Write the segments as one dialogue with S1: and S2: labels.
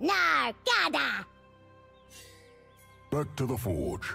S1: Nargada!
S2: Back to the forge.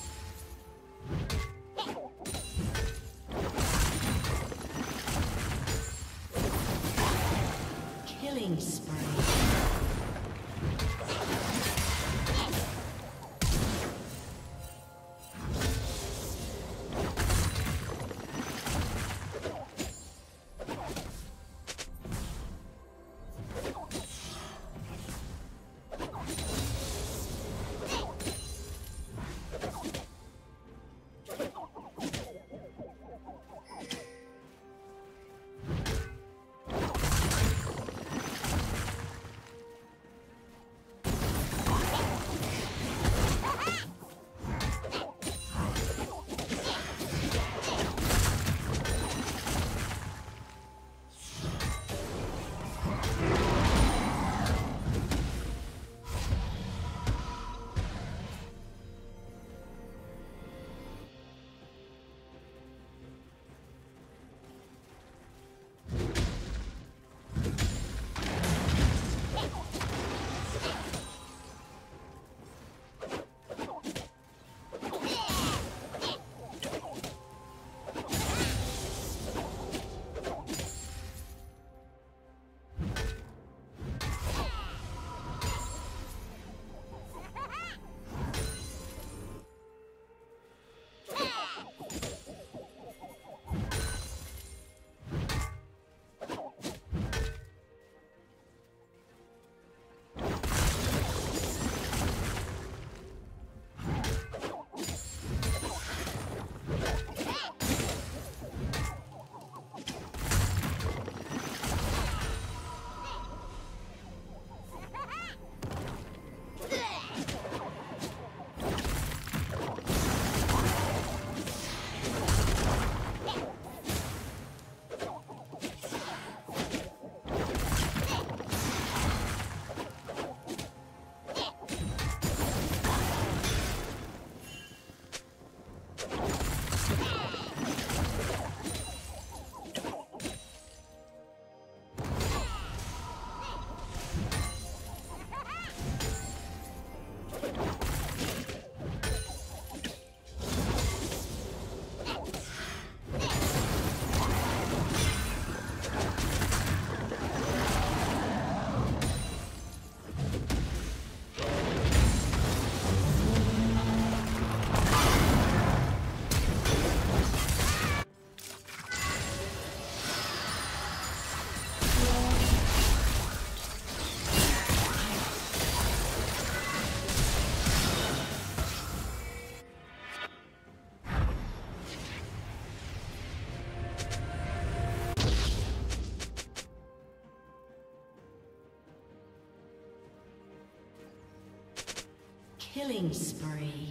S3: Killing spree.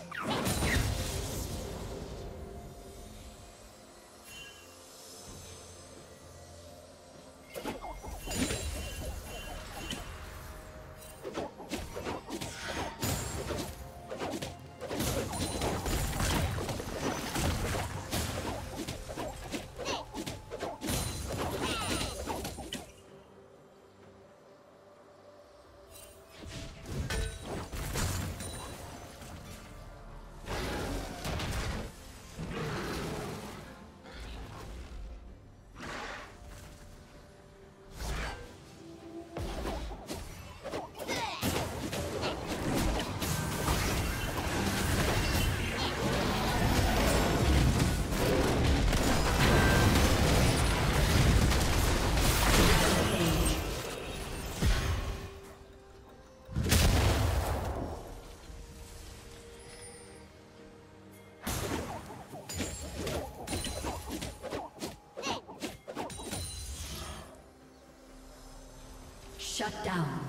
S3: Shut down.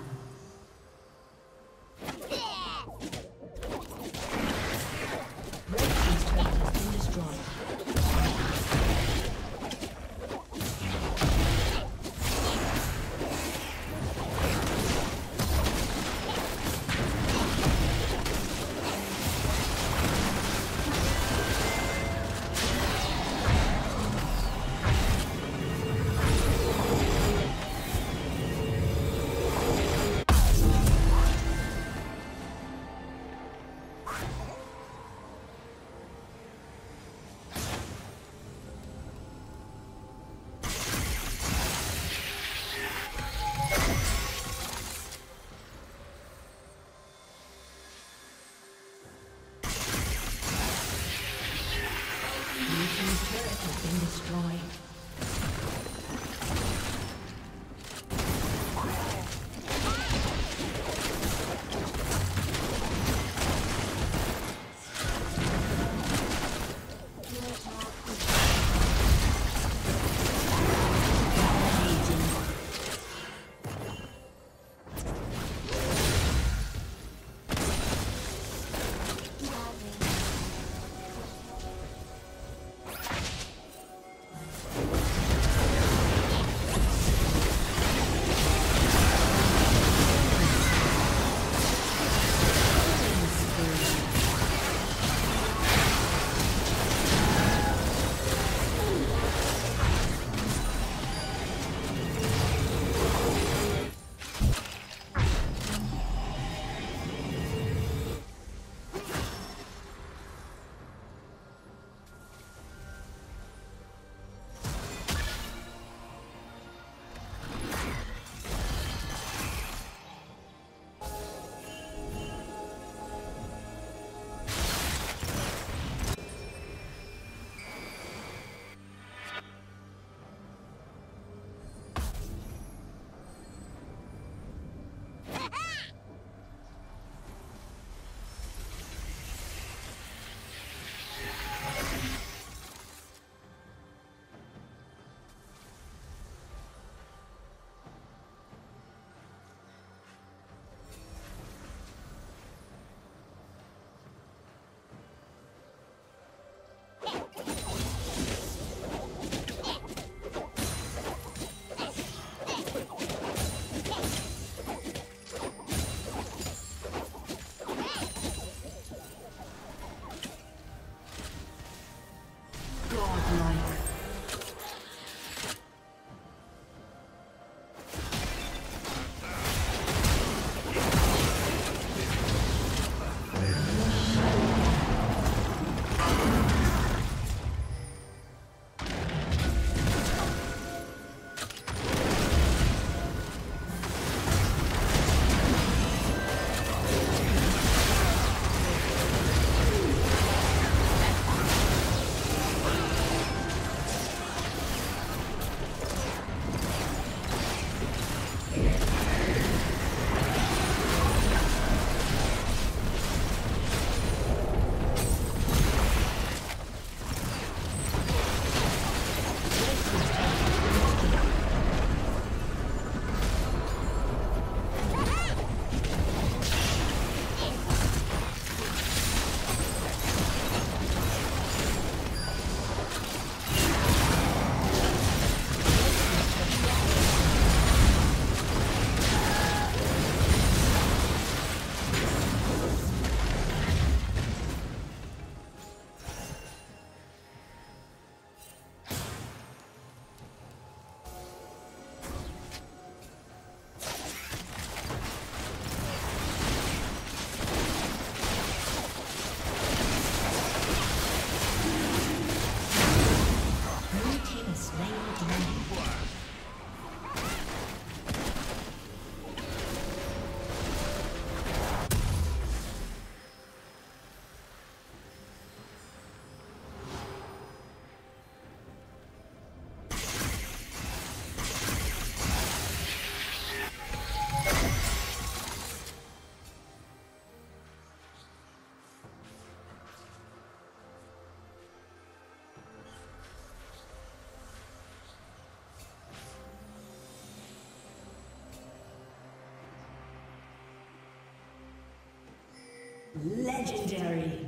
S3: destroyed. Legendary.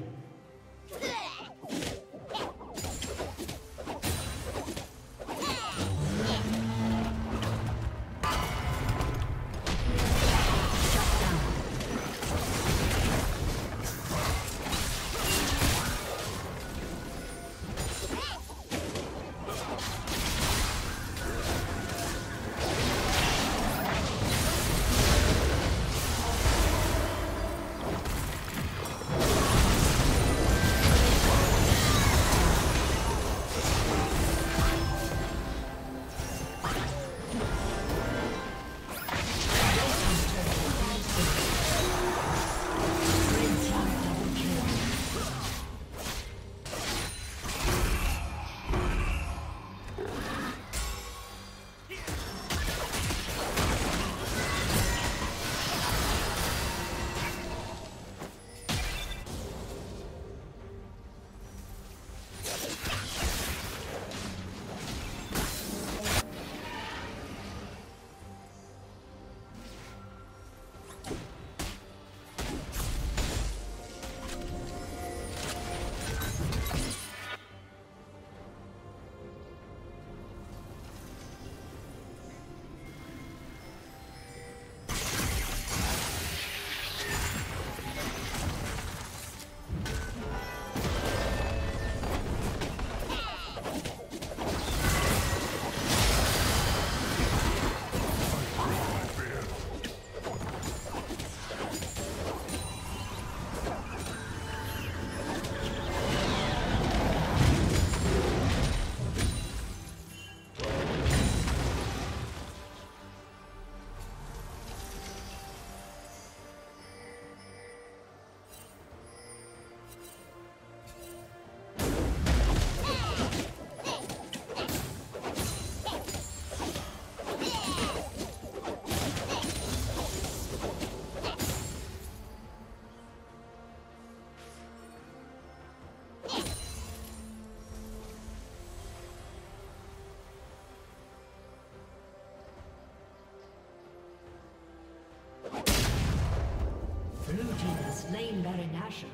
S3: Slain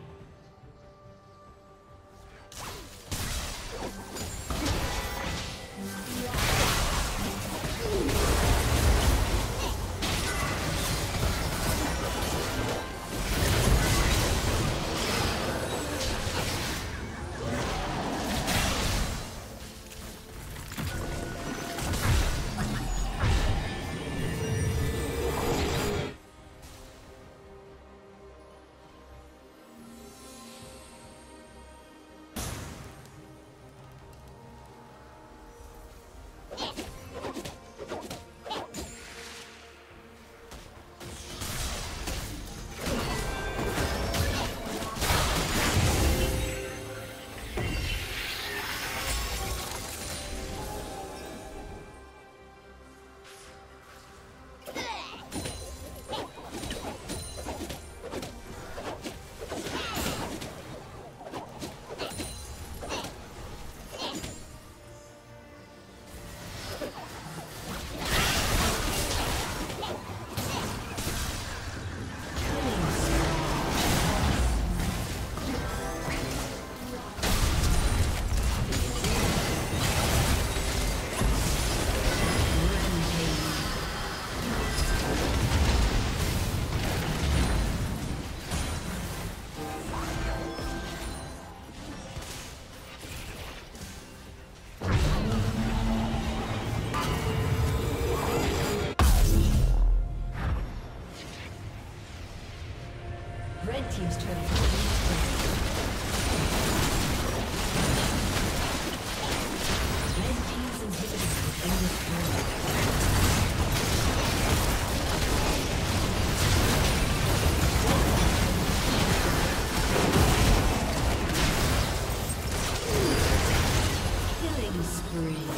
S3: Baron